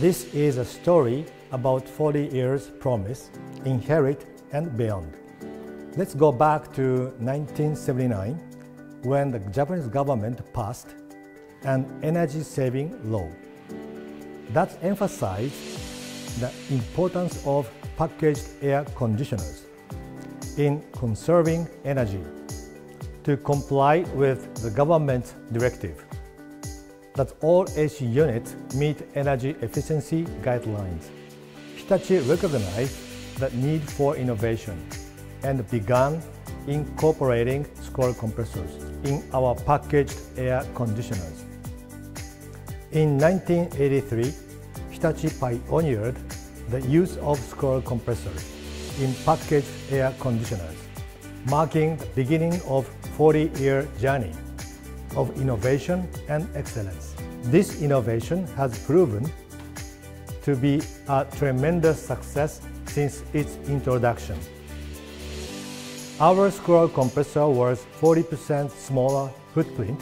This is a story about 40 years promise, inherit and beyond. Let's go back to 1979 when the Japanese government passed an energy saving law that emphasized the importance of packaged air conditioners in conserving energy to comply with the government's directive that all AC units meet energy efficiency guidelines. Hitachi recognized the need for innovation and began incorporating scroll compressors in our packaged air conditioners. In 1983, Hitachi pioneered the use of scroll compressors in packaged air conditioners, marking the beginning of 40-year journey of innovation and excellence. This innovation has proven to be a tremendous success since its introduction. Our scroll compressor was 40% smaller footprint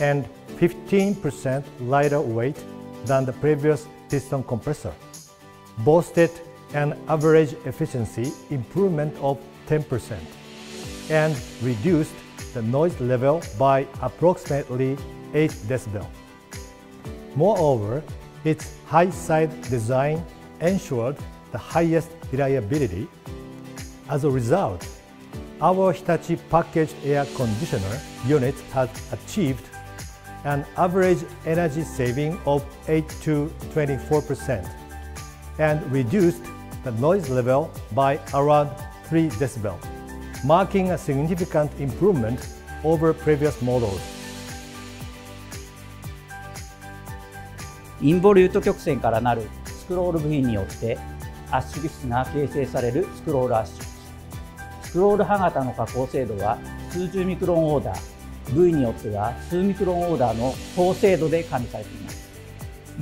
and 15% lighter weight than the previous piston compressor, boasted an average efficiency improvement of 10% and reduced the noise level by approximately 8 decibel. Moreover, its high-side design ensured the highest reliability. As a result, our Hitachi packaged air conditioner unit has achieved an average energy saving of 8 to 24% and reduced the noise level by around 3 decibel, marking a significant improvement over previous models. インボリュート曲線からなるスクロール部品によって圧縮質が形成されるスクロール圧縮スクロール刃型の加工精度は数十ミクロンオーダー部位によっては数ミクロンオーダーの高精度で管理されています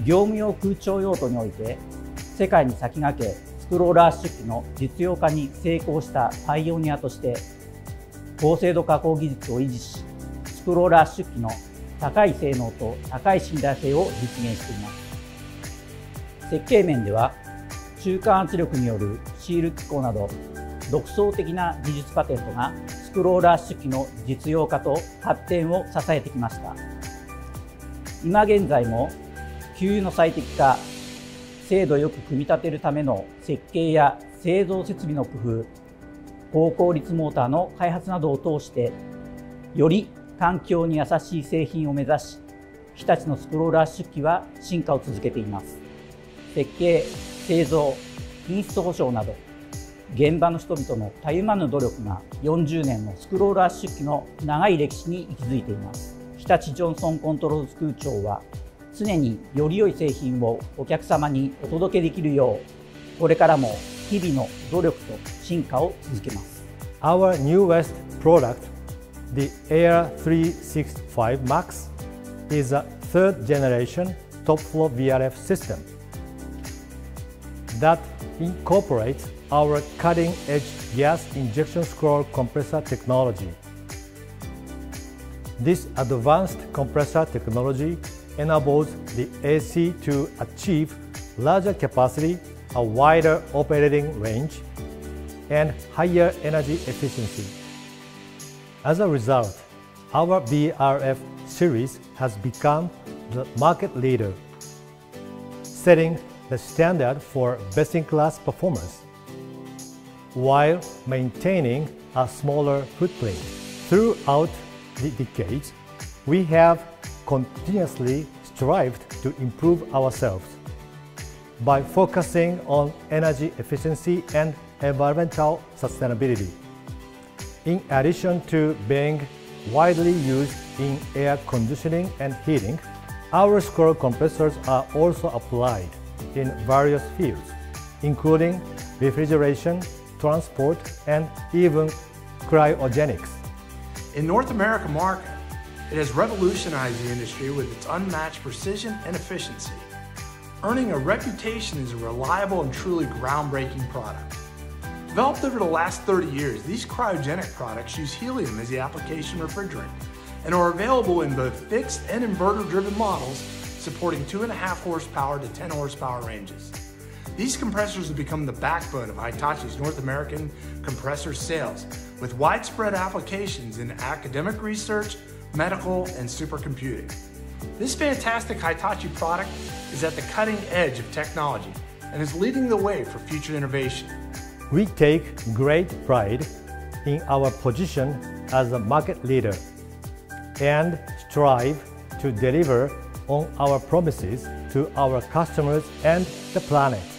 業務用空調用途において世界に先駆けスクロール圧縮機の実用化に成功したパイオニアとして高精度加工技術を維持しスクロール圧縮機の高い性能と高い信頼性を実現しています。設計面では中間圧力によるシール機構など独創的な技術パテントがスクロール圧縮機の実用化と発展を支えてきました。今現在も給油の最適化精度よく組み立てるための設計や製造設備の工夫高効率モーターの開発などを通してより環境に優しい製品を目指し日立のスクロール圧縮機は進化を続けています。設計製造品質保証など現場の人々のたゆまぬ努力が40年のスクロール圧縮機の長い歴史に息づいています。日立ジョンソンコントロール空調は常により良い製品をお客様にお届けできるようこれからも日々の努力と進化を続けます Our newest product, the Air 365 Max, is a third generation top floor VRF system that incorporates our cutting-edge gas injection scroll compressor technology. This advanced compressor technology enables the AC to achieve larger capacity, a wider operating range, and higher energy efficiency. As a result, our VRF series has become the market leader, setting the standard for best-in-class performance while maintaining a smaller footprint. Throughout the decades, we have continuously strived to improve ourselves by focusing on energy efficiency and environmental sustainability. In addition to being widely used in air conditioning and heating, our scroll compressors are also applied in various fields, including refrigeration, transport, and even cryogenics. In North America market, it has revolutionized the industry with its unmatched precision and efficiency, earning a reputation as a reliable and truly groundbreaking product. Developed over the last 30 years, these cryogenic products use helium as the application refrigerant and are available in both fixed and inverter-driven models supporting 2.5 horsepower to 10 horsepower ranges. These compressors have become the backbone of Hitachi's North American compressor sales, with widespread applications in academic research, medical, and supercomputing. This fantastic Hitachi product is at the cutting edge of technology and is leading the way for future innovation. We take great pride in our position as a market leader and strive to deliver on our promises to our customers and the planet.